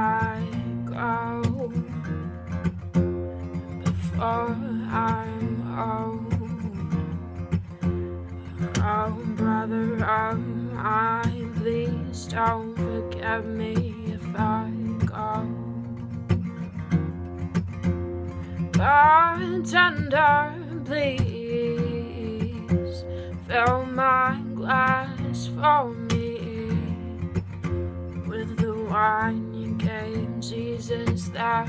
I go before I'm old. Oh, brother of I please don't forget me if I go. Bartender, please fill my glass for me with the wine. Jesus that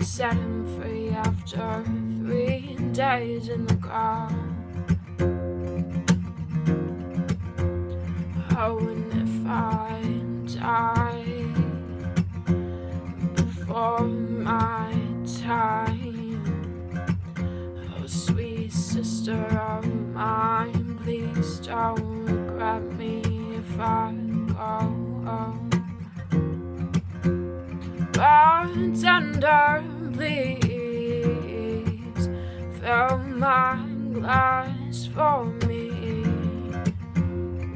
set him free after three days in the ground. Oh, and if I die before my time, oh, sweet sister of mine, please don't regret me if I go. Bartender, please fill my glass for me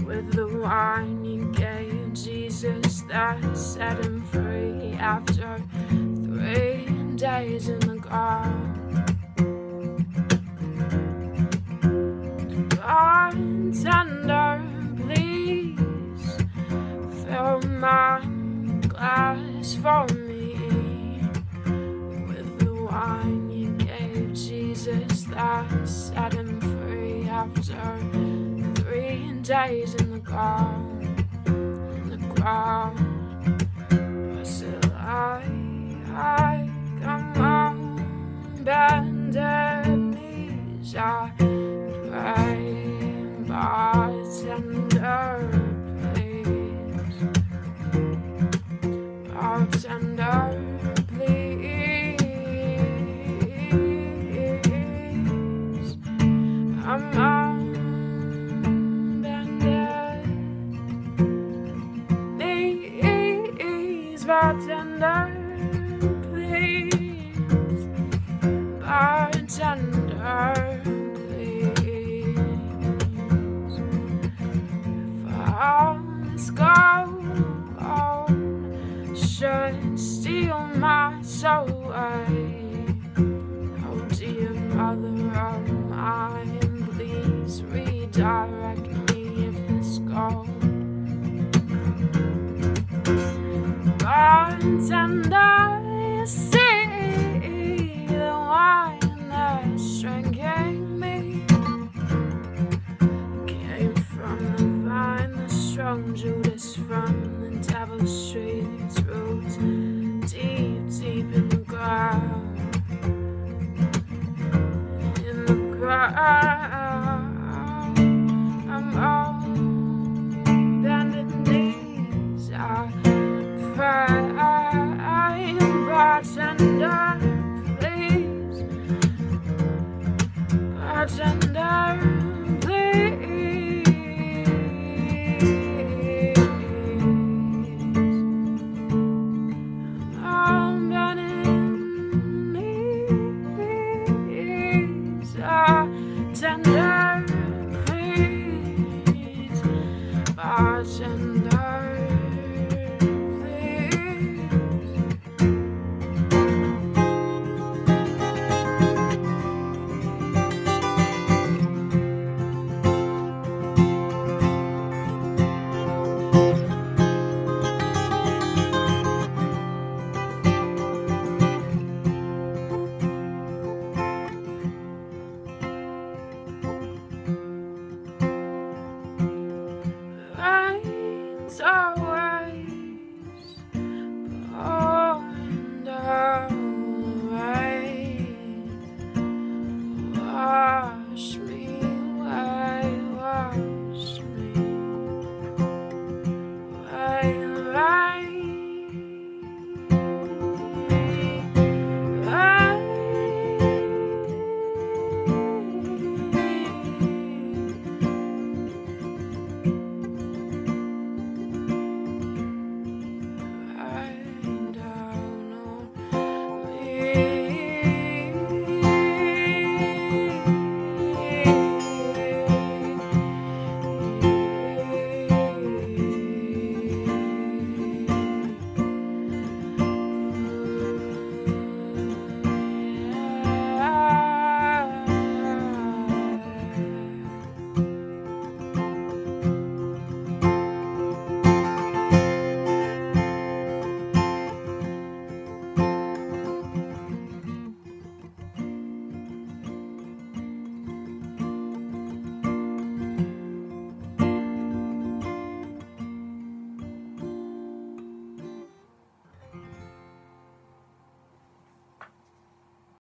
with the wine you gave Jesus that set him free after three days in the ground. After three days in the ground, in the ground. I said, I, I, her tender pleas. If all this gold should steal my soul away, oh dear mother of mine, please redirect me if this gold. Burns and I see surprise.